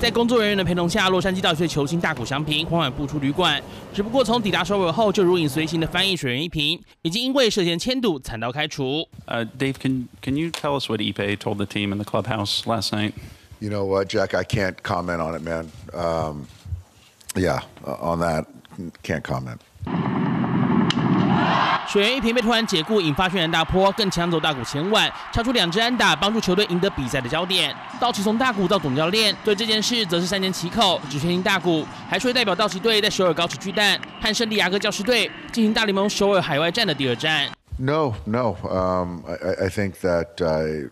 在工作人员的陪同下，洛杉矶道奇队球星大谷翔平缓缓步出旅馆。只不过从抵达首尔后，就如影随形的翻译水原一平，已经因为涉嫌迁赌惨遭开除。Uh, Dave, can can you tell us what Ipe told the team in the clubhouse last night? You know what, Jack? I can't comment on it, man. Um, yeah, on that, can't comment. 水原一平被突然解雇，引发轩然大波，更抢走大谷前晚超出两支安打，帮助球队赢得比赛的焦点。道奇从大谷到总教练对这件事则是三缄其口，只确定大谷还说代表道奇队在首尔高驰巨蛋和圣地亚哥教师队进行大联盟首尔海外站的第二战。No, no. Um, I, I think that uh,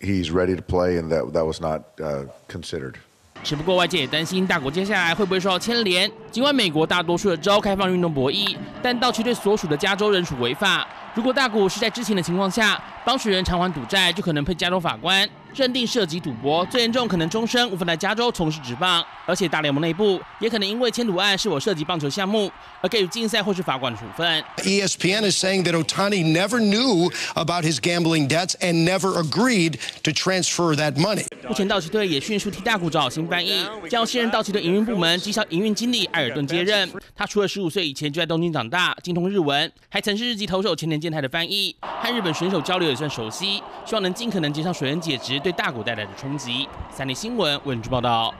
he's ready to play, and that that was not uh, considered. 只不过外界也担心大国接下来会不会受到牵连。尽管美国大多数的州开放运动博弈，但道奇队所属的加州仍属违法。如果大谷是在知情的情况下帮助人偿还赌债，就可能被加州法官认定涉及赌博，最严重可能终身无法在加州从事职棒。而且大联盟内部也可能因为签赌案是否涉及棒球项目而给予禁赛或是罚款处分。ESPN is saying that Otani never knew about his gambling debts and never agreed to transfer that money. 目前道奇队也迅速替大谷找新翻译，将现任道奇队营运部门绩效营运经理艾尔顿接任。他除了十五岁以前就在东京长大，精通日文，还曾是日籍投手前田健太的翻译，和日本选手交流也算熟悉。希望能尽可能减少水恩解职对大股带来的冲击。三立新闻文字报道。